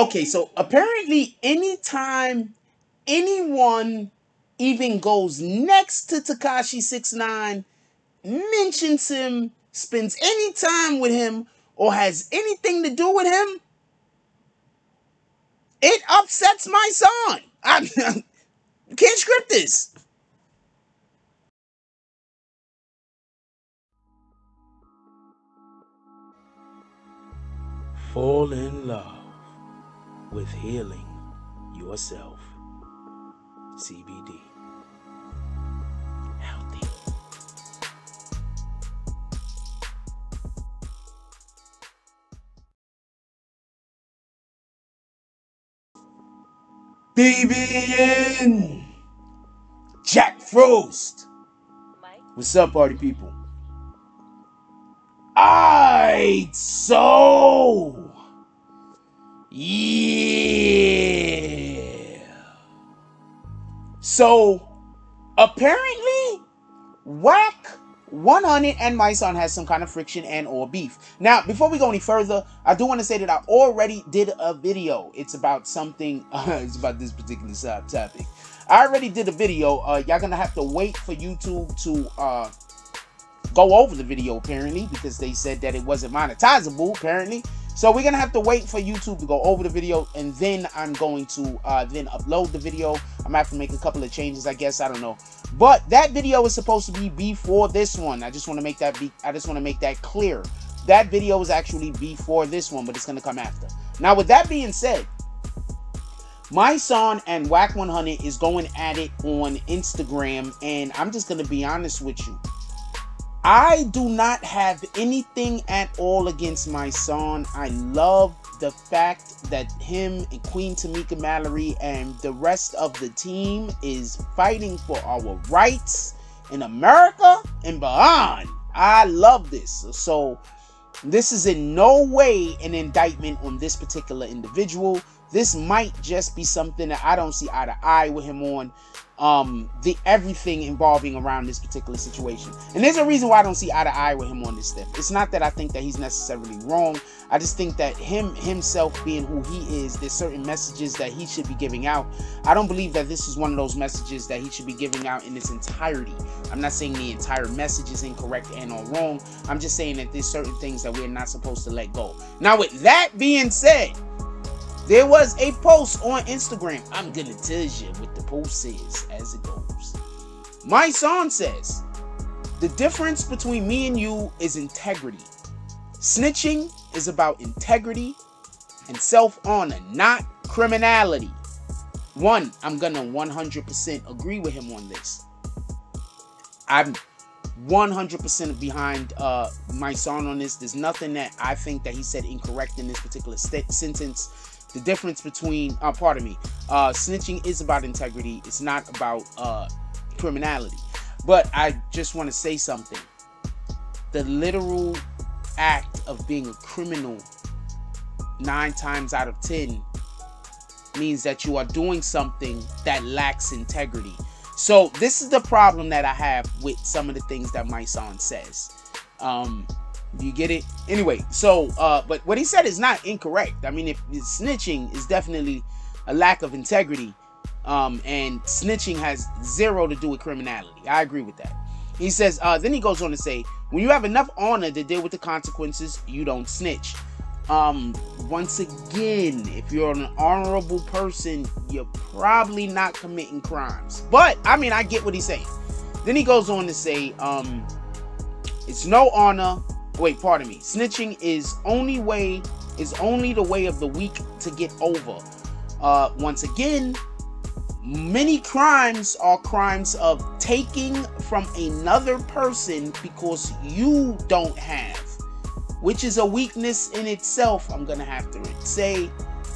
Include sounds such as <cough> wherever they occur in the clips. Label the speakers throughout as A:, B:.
A: Okay, so apparently, anytime anyone even goes next to Tekashi Six Nine, mentions him, spends any time with him, or has anything to do with him, it upsets Mysonne. I <laughs> can't script this.
B: Fall in love with healing yourself. CBD. Healthy.
A: BBN Jack Frost. What's up, party people? Alright, so yeah. So apparently, Wack 100 and Mysonne has some kind of friction and or beef. Now, before we go any further, I do want to say that I already did a video. It's about something. Uh, <laughs> it's about this particular topic. I already did a video. Uh, y'all gonna have to wait for YouTube to uh, go over the video apparently because they said that it wasn't monetizable apparently. So we're gonna have to wait for YouTube to go over the video, and then I'm going to uh, then upload the video. I'm have to make a couple of changes, I guess. I don't know, but that video is supposed to be before this one. I just want to make that be. I just want to make that clear. That video is actually before this one, but it's gonna come after. Now, with that being said, Mysonne and Wack 100 is going at it on Instagram, and I'm just gonna be honest with you. I do not have anything at all against Mysonne. I love the fact that him and Queen Tamika Mallory and the rest of the team is fighting for our rights in America and beyond. I love this. So, this is in no way an indictment on this particular individual. This might just be something that I don't see eye to eye with him on um the everything involving around this particular situation. And there's a reason why i don't see eye to eye with him on this stuff. It's not that i think that he's necessarily wrong. I just think that him himself being who he is there's certain messages that he should be giving out. I don't believe that this is one of those messages that he should be giving out in its entirety. I'm not saying the entire message is incorrect and or wrong. I'm just saying that there's certain things that we're not supposed to let go. Now with that being said there was a post on Instagram. I'm gonna tell you what the post says as it goes. Mysonne says, The difference between me and you is integrity. Snitching is about integrity and self honor, not criminality. One, I'm gonna 100% agree with him on this. I'm 100% behind uh, Mysonne on this. There's nothing that I think that he said incorrect in this particular st- sentence the difference between uh pardon me uh snitching is about integrity. It's not about uh criminality. But i just want to say something. The literal act of being a criminal nine times out of ten means that you are doing something that lacks integrity. So this is the problem that i have with some of the things that Mysonne says. Um you get it? Anyway, so uh, but what he said is not incorrect. I mean, if snitching is definitely a lack of integrity, um, and snitching has zero to do with criminality. I agree with that. He says, uh, then he goes on to say, when you have enough honor to deal with the consequences, you don't snitch. Um, once again, if you're an honorable person, you're probably not committing crimes. But I mean, I get what he's saying. Then he goes on to say, um, it's no honor, wait, pardon me. Snitching is only way is only the way of the weak to get over. Uh, once again, many crimes are crimes of taking from another person because you don't have, which is a weakness in itself. I'm gonna have to say.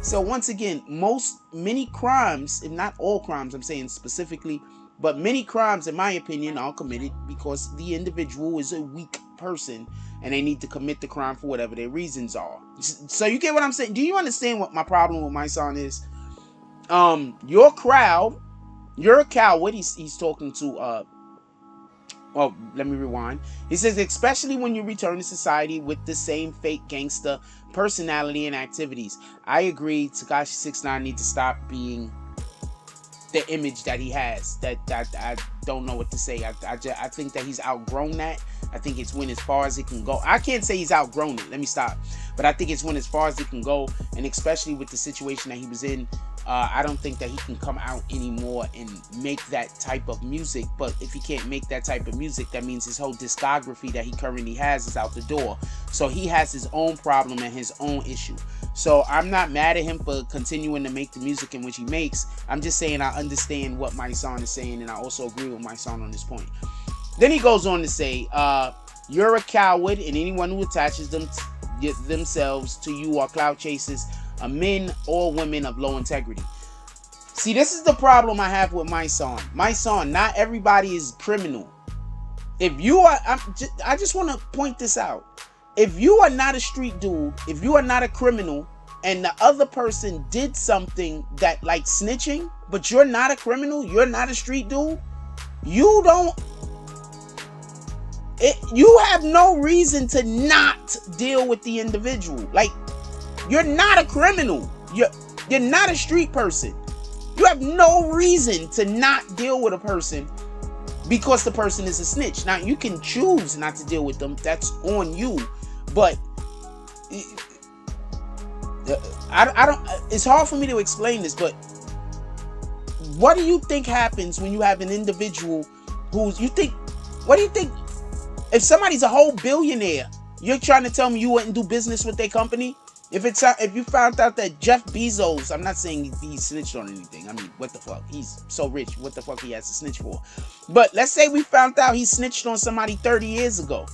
A: So once again, most many crimes, if not all crimes, I'm saying specifically, but many crimes, in my opinion, are committed because the individual is a weak person and they need to commit the crime for whatever their reasons are. So you get what I'm saying? Do you understand what my problem with Mysonne is? Um, your crowd, you're a coward. He's, he's talking to uh well, let me rewind. He says, especially when you return to society with the same fake gangster personality and activities. I agree. Tekashi Six Nine to stop being the image that he has. That that I don't know what to say. I I, just, I think that he's outgrown that. I think it's went as far as it can go. I can't say he's outgrown it. Let me stop. But I think it's went as far as it can go, and especially with the situation that he was in uh, I don't think that he can come out anymore and make that type of music. But if he can't make that type of music, that means his whole discography that he currently has is out the door. So he has his own problem and his own issue. So I'm not mad at him for continuing to make the music in which he makes. I'm just saying I understand what Mysonne is saying, and I also agree with Mysonne on this point. Then he goes on to say, uh, "You're a coward, and anyone who attaches them t- themselves to you are cloud chasers." a men or women of low integrity. See, this is the problem I have with Mysonne. My son, not everybody is criminal. If you are, I just want to point this out. If you are not a street dude, if you are not a criminal, and the other person did something that like snitching, but you're not a criminal, you're not a street dude, you don't it, you have no reason to not deal with the individual. Like you're not a criminal. You're you're not a street person. You have no reason to not deal with a person because the person is a snitch. Now you can choose not to deal with them. That's on you. But I, I don't it's hard for me to explain this, but what do you think happens when you have an individual who's you think what do you think if somebody's a whole billionaire, you're trying to tell me you wouldn't do business with their company? If it's if you found out that Jeff Bezos, I'm not saying he snitched on anything. I mean, what the fuck? He's so rich. What the fuck he has to snitch for? But let's say we found out he snitched on somebody 30 years ago,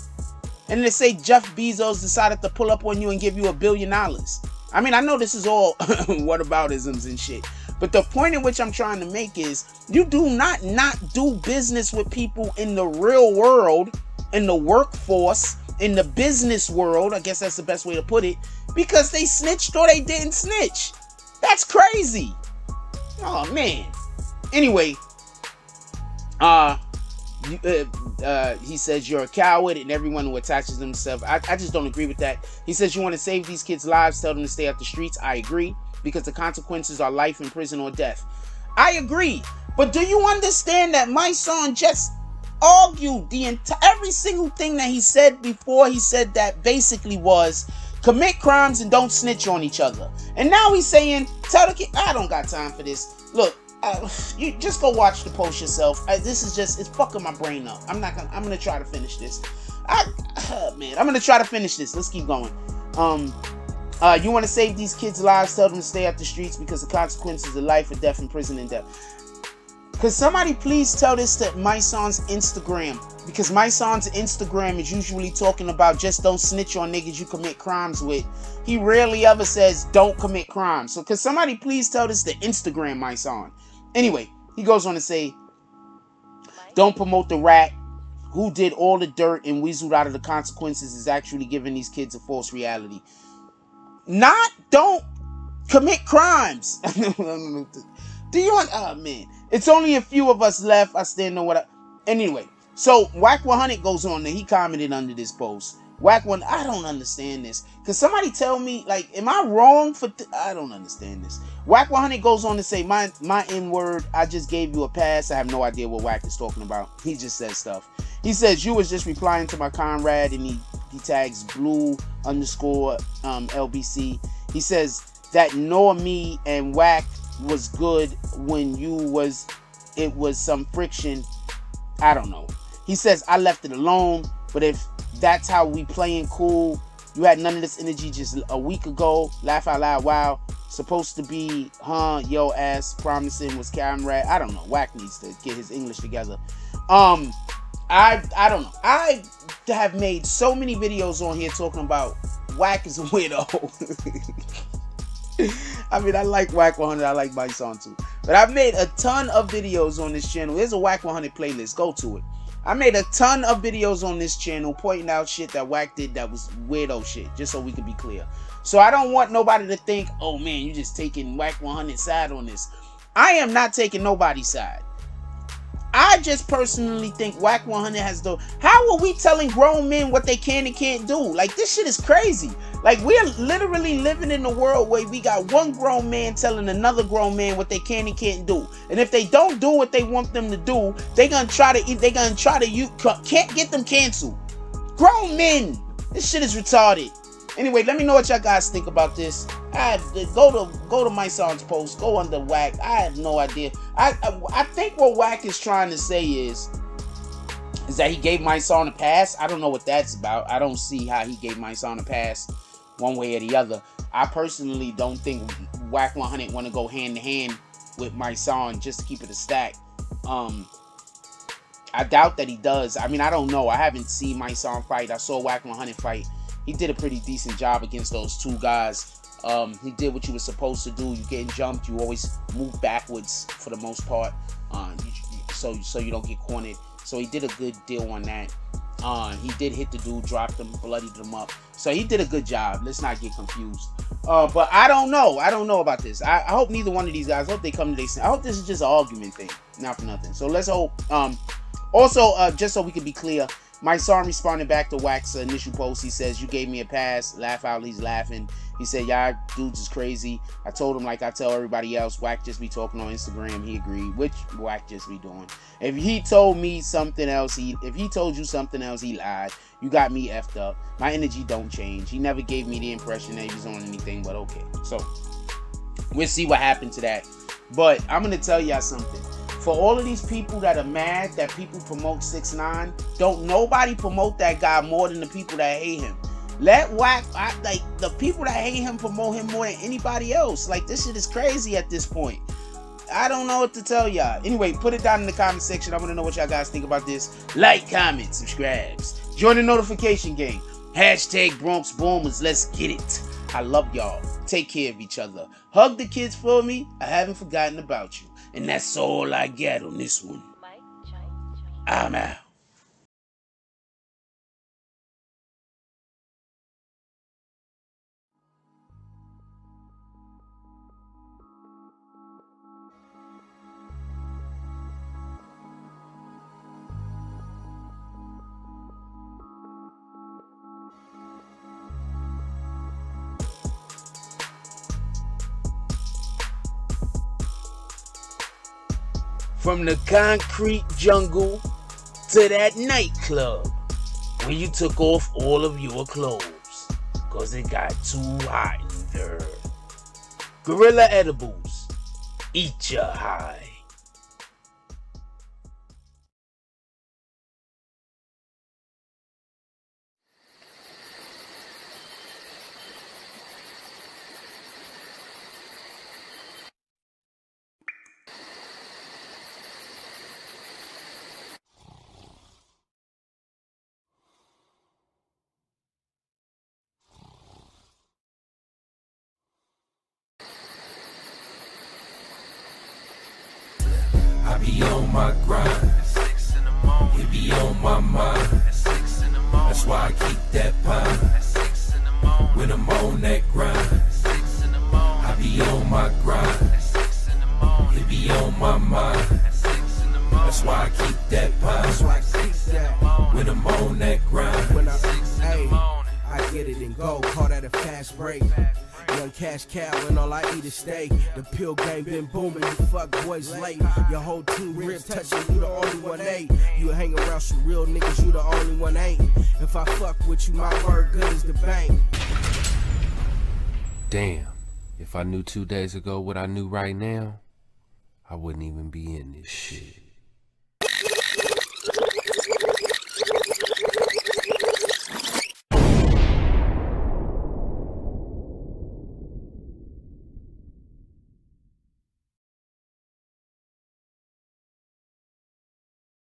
A: and let's say Jeff Bezos decided to pull up on you and give you a billion dollars. I mean, I know this is all <laughs> whataboutisms and shit, but the point in which I'm trying to make is you do not not do business with people in the real world, in the workforce, in the business world. I guess that's the best way to put it because they snitched or they didn't snitch. That's crazy. Oh man. Anyway, uh, uh, uh, he says you're a coward and everyone who attaches themselves. I, I just don't agree with that. He says you want to save these kids' lives, tell them to stay off the streets. I agree because the consequences are life in prison or death. I agree. But do you understand that Mysonne just argued the entire every single thing that he said before he said that basically was commit crimes and don't snitch on each other. And now he's saying, tell the kid, I don't got time for this. Look, uh, <sighs> you just go watch the post yourself. I, this is just, it's fucking my brain up. I'm not gonna, I'm gonna try to finish this. I, uh, <sighs> man, I'm gonna try to finish this. Let's keep going. Um, uh, you want to save these kids' lives? Tell them to stay off the streets because the consequences of life or death in prison and death. Could somebody please tell this to Mysonne's Instagram? Because Mysonne's Instagram is usually talking about just don't snitch on niggas you commit crimes with. He rarely ever says don't commit crimes. So could somebody please tell this to Instagram Mysonne? Anyway, he goes on to say, don't promote the rat who did all the dirt and weaseled out of the consequences is actually giving these kids a false reality. Not don't commit crimes. <laughs> Do you want? Oh man, it's only a few of us left. I stand on what I. Anyway, so Wack 100 goes on and he commented under this post. Wack one, I don't understand this. Cause somebody tell me, like, am I wrong for? Th- I don't understand this. Wack 100 goes on to say, my my N word. I just gave you a pass. I have no idea what Wack is talking about. He just says stuff. He says you was just replying to my comrade, and he he tags blue underscore um, LBC. He says that nor me and Wack was good when you was it was some friction. I don't know. He says I left it alone, but if that's how we playing cool, you had none of this energy just a week ago. Laugh out loud. Wow. Supposed to be, huh? Yo ass promising was camera. I don't know. Wack needs to get his English together. Um, I I don't know. I have made so many videos on here talking about Wack is a widow. <laughs> I mean, I like Wack 100. I like Mysonne too. But I've made a ton of videos on this channel. There's a Wack 100 playlist. Go to it. I made a ton of videos on this channel pointing out shit that Wack did that was weirdo shit, just so we can be clear. So I don't want nobody to think, oh man, you just taking Wack 100 side on this. I am not taking nobody's side. I just personally think Wack 100 has the. How are we telling grown men what they can and can't do? Like this shit is crazy. Like we're literally living in a world where we got one grown man telling another grown man what they can and can't do. And if they don't do what they want them to do, they gonna try to. They gonna try to. You can't get them canceled. Grown men. This shit is retarded. Anyway, let me know what y'all guys think about this. I go to go to Mysonne's post, go under Wack. I have no idea. I, I, I think what Wack is trying to say is is that he gave Mysonne a pass. I don't know what that's about. I don't see how he gave Mysonne a pass one way or the other. I personally don't think Wack 100 want to go hand to hand with Mysonne just to keep it a stack. Um, I doubt that he does. I mean, I don't know. I haven't seen Mysonne fight. I saw Wack 100 fight he did a pretty decent job against those two guys. Um, he did what you were supposed to do. You getting jumped, you always move backwards for the most part, uh, you, so so you don't get cornered. So he did a good deal on that. Uh, he did hit the dude, dropped him, bloodied him up. So he did a good job. Let's not get confused. Uh, but I don't know. I don't know about this. I, I, hope neither one of these guys. I hope they come to this. I hope this is just an argument thing, not for nothing. So let's hope. Um, also, uh, just so we can be clear, Mysonne responded back to Wack's uh, initial post. He says, You gave me a pass. Laugh out. He's laughing. He said, Y'all dudes is crazy. I told him, like I tell everybody else, Wack just be talking on Instagram. He agreed, which Wack just be doing. If he told me something else, he if he told you something else, he lied. You got me effed up. My energy don't change. He never gave me the impression that he was on anything, but okay. So we'll see what happened to that. But I'm gonna tell y'all something for all of these people that are mad that people promote six nine, don't nobody promote that guy more than the people that hate him. Let Wack I, like the people that hate him promote him more than anybody else. Like this shit is crazy at this point. I don't know what to tell y'all. Anyway, put it down in the comment section. I want to know what y'all guys think about this. Like, comment, subscribes. Join the notification game. Hashtag Bronx Boomers. Let's get it. I love y'all. Take care of each other. Hug the kids for me. I haven't forgotten about you. And that's all I get on this one. I'm out. From the concrete jungle to that nightclub where you took off all of your clothes because it got too hot in there. Gorilla Edibles, eat your high.
C: My grind. It be on my mind. That's why I keep that pine. When I'm on that grind. I be on my grind. It be on my mind. That's why I keep that pine. When I'm on that grind.
D: When I, hey, I get it and go, call that a fast break. Young cash cow and all I eat is steak. The pill game been booming, you fuck boys late. Your whole team ribs touching, you the only one ain't. You hang around some real niggas, you the only one ain't. If I fuck with you, my word good as the bank.
E: Damn, if I knew two days ago what I knew right now, I wouldn't even be in this shit.